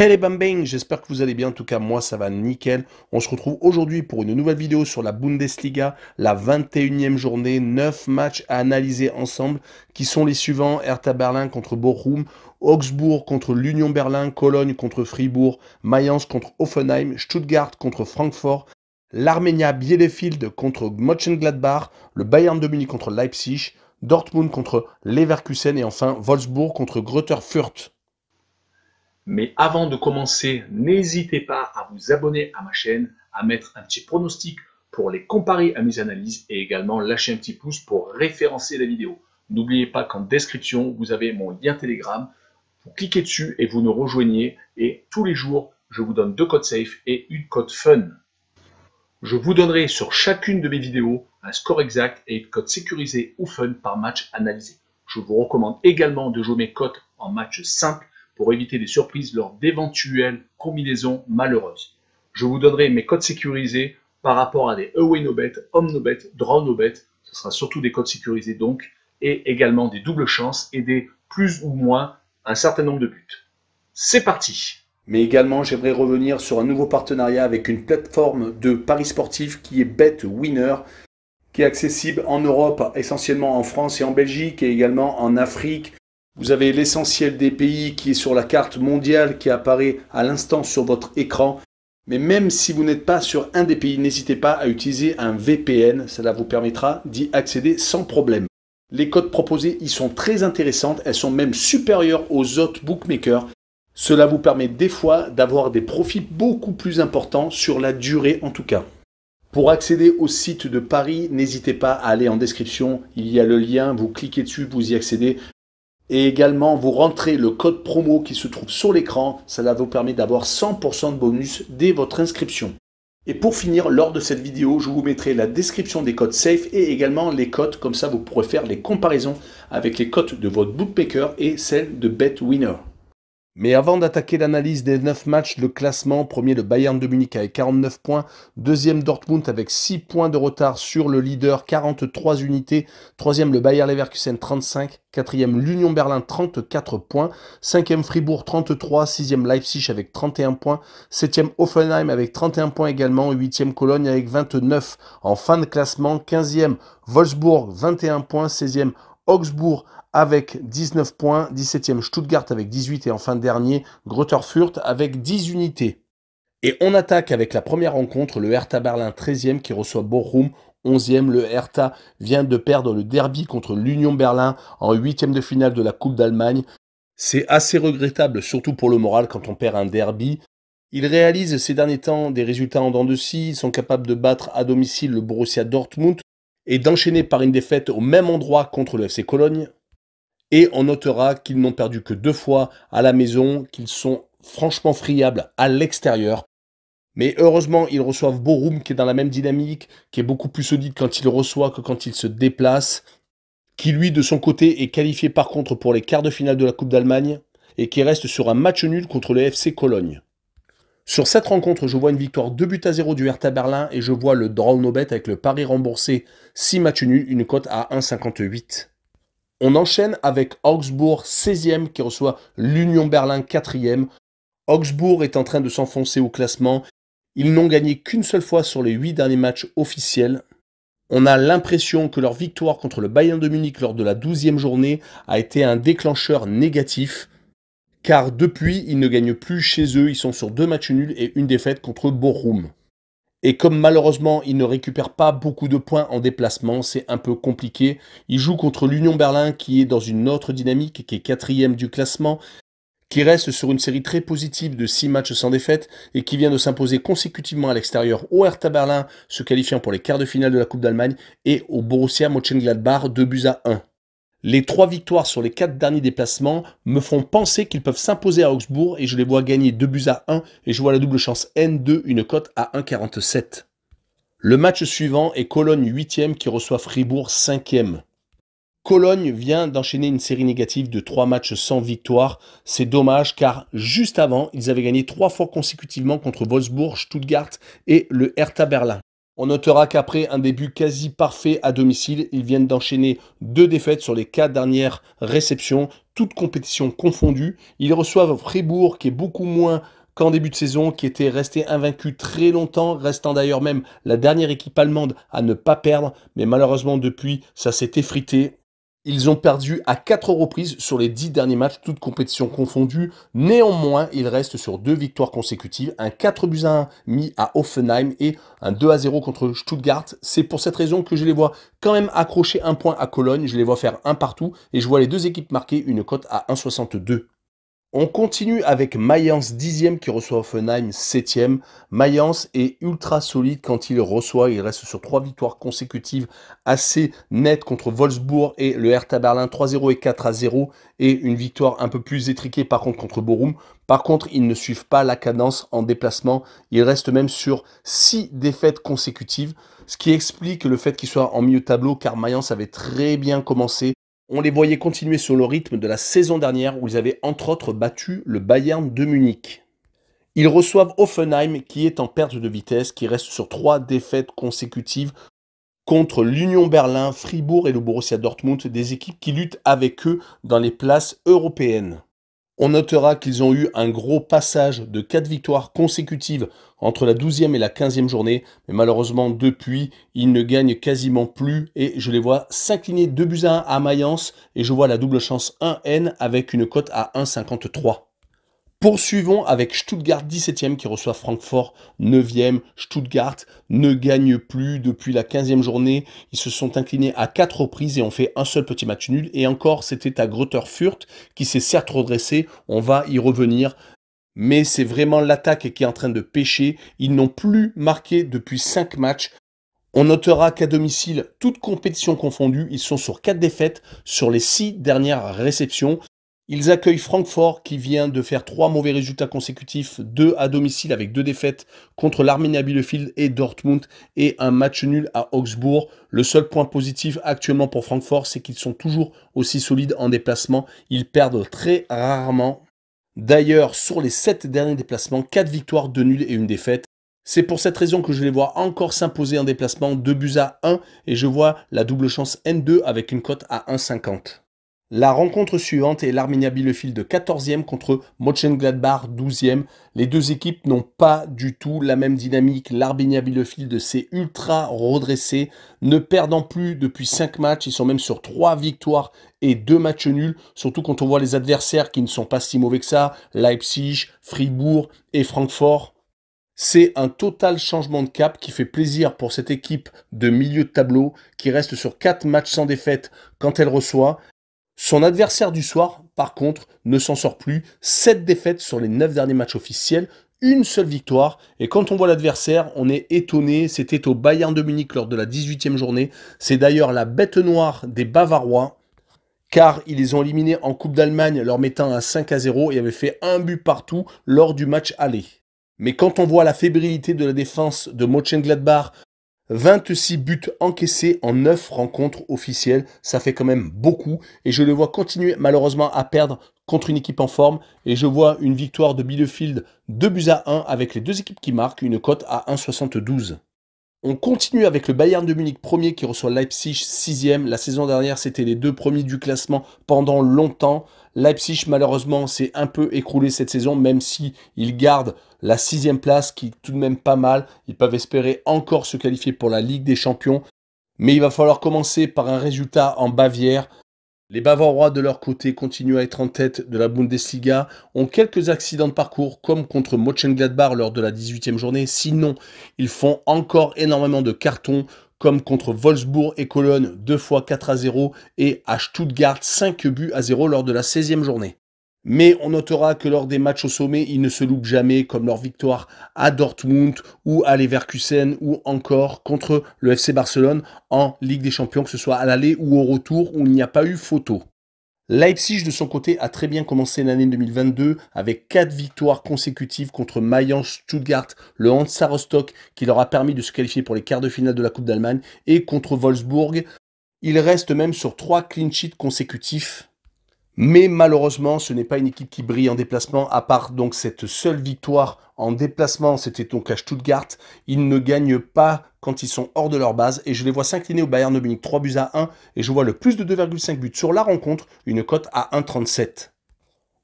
Hey les bambing, j'espère que vous allez bien, en tout cas moi ça va nickel. On se retrouve aujourd'hui pour une nouvelle vidéo sur la Bundesliga, la 21e journée, 9 matchs à analyser ensemble, qui sont les suivants, Hertha Berlin contre Bochum, Augsbourg contre l'Union Berlin, Cologne contre Fribourg, Mayence contre Offenheim, Stuttgart contre Francfort, l'Armenia Bielefeld contre Mönchengladbach, le Bayern de Munich contre Leipzig, Dortmund contre Leverkusen et enfin Wolfsburg contre Greuther Fürth. Mais avant de commencer, n'hésitez pas à vous abonner à ma chaîne, à mettre un petit pronostic pour les comparer à mes analyses et également lâcher un petit pouce pour référencer la vidéo. N'oubliez pas qu'en description, vous avez mon lien Telegram. Vous cliquez dessus et vous nous rejoignez. Et tous les jours, je vous donne deux codes safe et une code fun. Je vous donnerai sur chacune de mes vidéos un score exact et une code sécurisé ou fun par match analysé. Je vous recommande également de jouer mes cotes en match simple pour éviter des surprises lors d'éventuelles combinaisons malheureuses. Je vous donnerai mes codes sécurisés par rapport à des away no bet, home no bet, draw no bet. Ce sera surtout des codes sécurisés donc, et également des doubles chances et des plus ou moins un certain nombre de buts. C'est parti Mais également, j'aimerais revenir sur un nouveau partenariat avec une plateforme de paris sportifs qui est Bet Winner, qui est accessible en Europe, essentiellement en France et en Belgique, et également en Afrique, vous avez l'essentiel des pays qui est sur la carte mondiale qui apparaît à l'instant sur votre écran. Mais même si vous n'êtes pas sur un des pays, n'hésitez pas à utiliser un VPN. Cela vous permettra d'y accéder sans problème. Les codes proposés y sont très intéressantes. Elles sont même supérieures aux autres bookmakers. Cela vous permet des fois d'avoir des profits beaucoup plus importants sur la durée en tout cas. Pour accéder au site de Paris, n'hésitez pas à aller en description. Il y a le lien, vous cliquez dessus, vous y accédez. Et également, vous rentrez le code promo qui se trouve sur l'écran. Cela vous permet d'avoir 100% de bonus dès votre inscription. Et pour finir, lors de cette vidéo, je vous mettrai la description des codes safe et également les codes. Comme ça, vous pourrez faire les comparaisons avec les codes de votre bookmaker et celles de BetWinner. Mais avant d'attaquer l'analyse des 9 matchs, le classement, premier le Bayern de Munich avec 49 points, deuxième Dortmund avec 6 points de retard sur le leader, 43 unités, troisième le Bayer Leverkusen 35, quatrième l'Union Berlin 34 points, cinquième Fribourg 33, sixième Leipzig avec 31 points, septième Offenheim avec 31 points également, huitième Cologne avec 29. En fin de classement, 15e Wolfsburg 21 points, 16e Augsbourg avec 19 points, 17e Stuttgart avec 18 et enfin dernier Greuther avec 10 unités. Et on attaque avec la première rencontre, le Hertha Berlin 13e qui reçoit Bochum 11e. Le Hertha vient de perdre le derby contre l'Union Berlin en huitième de finale de la Coupe d'Allemagne. C'est assez regrettable, surtout pour le moral quand on perd un derby. Ils réalisent ces derniers temps des résultats en dents de scie, ils sont capables de battre à domicile le Borussia Dortmund et d'enchaîner par une défaite au même endroit contre le FC Cologne. Et on notera qu'ils n'ont perdu que deux fois à la maison, qu'ils sont franchement friables à l'extérieur. Mais heureusement, ils reçoivent Borum qui est dans la même dynamique, qui est beaucoup plus solide quand il reçoit que quand il se déplace, qui lui de son côté est qualifié par contre pour les quarts de finale de la Coupe d'Allemagne et qui reste sur un match nul contre le FC Cologne. Sur cette rencontre, je vois une victoire 2 buts à 0 du Hertha Berlin et je vois le draw no bet avec le pari remboursé 6 matchs nuls, une cote à 1,58. On enchaîne avec Augsbourg 16e qui reçoit l'Union Berlin 4e. Augsbourg est en train de s'enfoncer au classement. Ils n'ont gagné qu'une seule fois sur les 8 derniers matchs officiels. On a l'impression que leur victoire contre le Bayern de Munich lors de la 12e journée a été un déclencheur négatif. Car depuis, ils ne gagnent plus chez eux. Ils sont sur deux matchs nuls et une défaite contre Bochum. Et comme malheureusement, il ne récupère pas beaucoup de points en déplacement, c'est un peu compliqué. Il joue contre l'Union Berlin qui est dans une autre dynamique, qui est quatrième du classement, qui reste sur une série très positive de 6 matchs sans défaite et qui vient de s'imposer consécutivement à l'extérieur au Hertha Berlin, se qualifiant pour les quarts de finale de la Coupe d'Allemagne, et au Borussia Mönchengladbach 2 buts à 1. Les trois victoires sur les quatre derniers déplacements me font penser qu'ils peuvent s'imposer à Augsbourg et je les vois gagner 2 buts à 1 et je vois la double chance N2, une cote à 1,47. Le match suivant est Cologne 8e qui reçoit Fribourg 5e. Cologne vient d'enchaîner une série négative de 3 matchs sans victoire. C'est dommage car juste avant, ils avaient gagné 3 fois consécutivement contre Wolfsburg, Stuttgart et le Hertha Berlin. On notera qu'après un début quasi parfait à domicile, ils viennent d'enchaîner deux défaites sur les quatre dernières réceptions, toutes compétitions confondues. Ils reçoivent Fribourg qui est beaucoup moins qu'en début de saison, qui était resté invaincu très longtemps, restant d'ailleurs même la dernière équipe allemande à ne pas perdre, mais malheureusement depuis, ça s'est effrité. Ils ont perdu à quatre reprises sur les dix derniers matchs, toutes compétitions confondues. Néanmoins, ils restent sur deux victoires consécutives, un 4 buts à 1 mis à Offenheim et un 2 à 0 contre Stuttgart. C'est pour cette raison que je les vois quand même accrocher un point à Cologne, je les vois faire un partout et je vois les deux équipes marquer une cote à 1,62. On continue avec Mayence 10e qui reçoit Offenheim 7e. Mayence est ultra solide quand il reçoit. Il reste sur trois victoires consécutives assez nettes contre Wolfsburg et le Hertha Berlin 3-0 et 4-0 et une victoire un peu plus étriquée par contre contre Borum. Par contre, ils ne suivent pas la cadence en déplacement. Ils restent même sur six défaites consécutives, ce qui explique le fait qu'ils soient en milieu tableau car Mayence avait très bien commencé on les voyait continuer sur le rythme de la saison dernière où ils avaient entre autres battu le Bayern de Munich. Ils reçoivent Offenheim qui est en perte de vitesse, qui reste sur trois défaites consécutives contre l'Union Berlin, Fribourg et le Borussia Dortmund, des équipes qui luttent avec eux dans les places européennes. On notera qu'ils ont eu un gros passage de 4 victoires consécutives entre la 12e et la 15e journée, mais malheureusement depuis, ils ne gagnent quasiment plus. Et je les vois s'incliner 2 buts à 1 à Mayence. Et je vois la double chance 1N avec une cote à 1,53. Poursuivons avec Stuttgart 17e qui reçoit Francfort 9e. Stuttgart ne gagne plus depuis la 15e journée. Ils se sont inclinés à 4 reprises et ont fait un seul petit match nul. Et encore, c'était à Furt qui s'est certes redressé. On va y revenir. Mais c'est vraiment l'attaque qui est en train de pêcher. Ils n'ont plus marqué depuis 5 matchs. On notera qu'à domicile, toutes compétitions confondues, ils sont sur 4 défaites sur les 6 dernières réceptions. Ils accueillent Francfort qui vient de faire trois mauvais résultats consécutifs, deux à domicile avec deux défaites contre l'Arminia Bielefeld et Dortmund et un match nul à Augsbourg. Le seul point positif actuellement pour Francfort, c'est qu'ils sont toujours aussi solides en déplacement. Ils perdent très rarement. D'ailleurs, sur les sept derniers déplacements, quatre victoires, deux nuls et une défaite. C'est pour cette raison que je les vois encore s'imposer en déplacement 2 buts à 1 et je vois la double chance N2 avec une cote à 1,50. La rencontre suivante est l'Arminia Bielefeld 14e contre Mönchengladbach 12e. Les deux équipes n'ont pas du tout la même dynamique. L'Arminia Bielefeld s'est ultra redressé, ne perdant plus depuis 5 matchs. Ils sont même sur 3 victoires et 2 matchs nuls, surtout quand on voit les adversaires qui ne sont pas si mauvais que ça, Leipzig, Fribourg et Francfort. C'est un total changement de cap qui fait plaisir pour cette équipe de milieu de tableau qui reste sur 4 matchs sans défaite quand elle reçoit son adversaire du soir, par contre, ne s'en sort plus. 7 défaites sur les 9 derniers matchs officiels, une seule victoire. Et quand on voit l'adversaire, on est étonné. C'était au Bayern de Munich lors de la 18e journée. C'est d'ailleurs la bête noire des Bavarois. Car ils les ont éliminés en Coupe d'Allemagne, leur mettant un 5 à 0 et avaient fait un but partout lors du match aller. Mais quand on voit la fébrilité de la défense de Mönchengladbach 26 buts encaissés en 9 rencontres officielles, ça fait quand même beaucoup et je le vois continuer malheureusement à perdre contre une équipe en forme et je vois une victoire de Bielefeld 2 buts à 1 avec les deux équipes qui marquent une cote à 1,72. On continue avec le Bayern de Munich premier qui reçoit Leipzig sixième. La saison dernière, c'était les deux premiers du classement pendant longtemps. Leipzig, malheureusement, s'est un peu écroulé cette saison, même si ils gardent la sixième place, qui est tout de même pas mal. Ils peuvent espérer encore se qualifier pour la Ligue des Champions. Mais il va falloir commencer par un résultat en Bavière. Les Bavarois, de leur côté, continuent à être en tête de la Bundesliga, ont quelques accidents de parcours, comme contre Mönchengladbach lors de la 18e journée. Sinon, ils font encore énormément de cartons, comme contre Wolfsburg et Cologne, deux fois 4 à 0, et à Stuttgart, 5 buts à 0 lors de la 16e journée. Mais on notera que lors des matchs au sommet, ils ne se loupent jamais, comme leur victoire à Dortmund ou à Leverkusen ou encore contre le FC Barcelone en Ligue des Champions, que ce soit à l'aller ou au retour où il n'y a pas eu photo. Leipzig, de son côté, a très bien commencé l'année 2022 avec 4 victoires consécutives contre Mayence, Stuttgart, le Hansa Rostock qui leur a permis de se qualifier pour les quarts de finale de la Coupe d'Allemagne et contre Wolfsburg. Il reste même sur 3 clean sheets consécutifs Mais malheureusement, ce n'est pas une équipe qui brille en déplacement, à part donc cette seule victoire en déplacement, c'était donc à Stuttgart. Ils ne gagnent pas quand ils sont hors de leur base, et je les vois s'incliner au Bayern de Munich 3 buts à 1, et je vois le plus de 2,5 buts sur la rencontre, une cote à 1,37.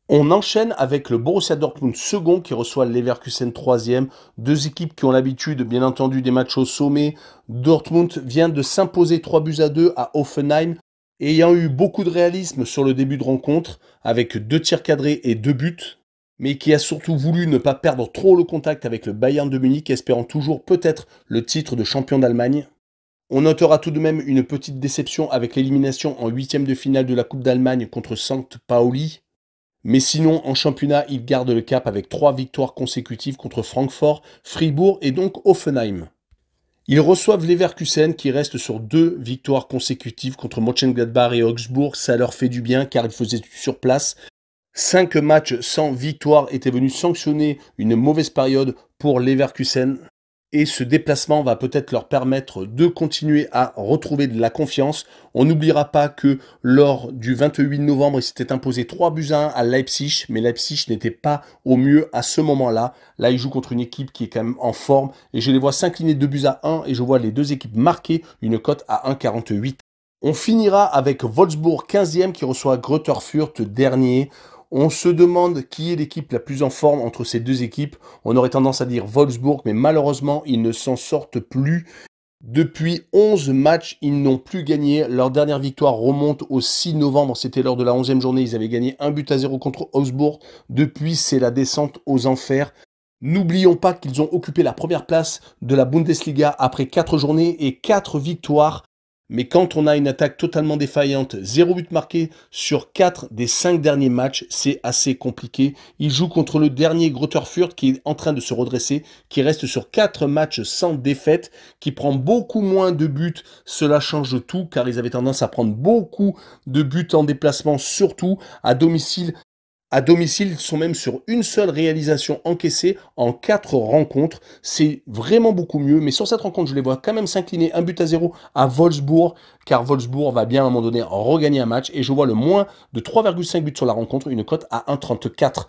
On enchaîne avec le Borussia Dortmund second qui reçoit Leverkusen troisième. Deux équipes qui ont l'habitude, bien entendu, des matchs au sommet. Dortmund vient de s'imposer 3 buts à 2 à Offenheim ayant eu beaucoup de réalisme sur le début de rencontre, avec deux tirs cadrés et deux buts, mais qui a surtout voulu ne pas perdre trop le contact avec le Bayern de Munich, espérant toujours peut-être le titre de champion d'Allemagne. On notera tout de même une petite déception avec l'élimination en huitième de finale de la Coupe d'Allemagne contre Sankt Pauli. Mais sinon, en championnat, il garde le cap avec trois victoires consécutives contre Francfort, Fribourg et donc Offenheim. Ils reçoivent Leverkusen qui reste sur deux victoires consécutives contre Mönchengladbach et Augsbourg. Ça leur fait du bien car ils faisaient sur place. Cinq matchs sans victoire étaient venus sanctionner une mauvaise période pour Leverkusen et ce déplacement va peut-être leur permettre de continuer à retrouver de la confiance. On n'oubliera pas que lors du 28 novembre, il s'était imposé 3 buts à 1 à Leipzig, mais Leipzig n'était pas au mieux à ce moment-là. Là, ils jouent contre une équipe qui est quand même en forme et je les vois s'incliner 2 buts à 1 et je vois les deux équipes marquer une cote à 1,48. On finira avec Wolfsburg 15e qui reçoit Grutterfurt dernier. On se demande qui est l'équipe la plus en forme entre ces deux équipes. On aurait tendance à dire Wolfsburg, mais malheureusement, ils ne s'en sortent plus. Depuis 11 matchs, ils n'ont plus gagné. Leur dernière victoire remonte au 6 novembre. C'était lors de la 11e journée. Ils avaient gagné un but à zéro contre Augsbourg. Depuis, c'est la descente aux enfers. N'oublions pas qu'ils ont occupé la première place de la Bundesliga après 4 journées et 4 victoires. Mais quand on a une attaque totalement défaillante, 0 but marqué sur 4 des 5 derniers matchs, c'est assez compliqué. Il joue contre le dernier Grotterfurt qui est en train de se redresser, qui reste sur 4 matchs sans défaite, qui prend beaucoup moins de buts. Cela change tout car ils avaient tendance à prendre beaucoup de buts en déplacement, surtout à domicile. À domicile, ils sont même sur une seule réalisation encaissée en quatre rencontres. C'est vraiment beaucoup mieux. Mais sur cette rencontre, je les vois quand même s'incliner un but à zéro à Wolfsburg, car Wolfsburg va bien à un moment donné regagner un match. Et je vois le moins de 3,5 buts sur la rencontre, une cote à 1,34.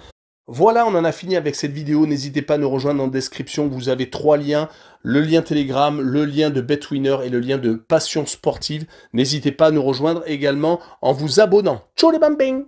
Voilà, on en a fini avec cette vidéo. N'hésitez pas à nous rejoindre en description. Vous avez trois liens. Le lien Telegram, le lien de BetWinner et le lien de Passion Sportive. N'hésitez pas à nous rejoindre également en vous abonnant. Ciao les bambins